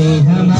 से हमारे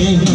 Hare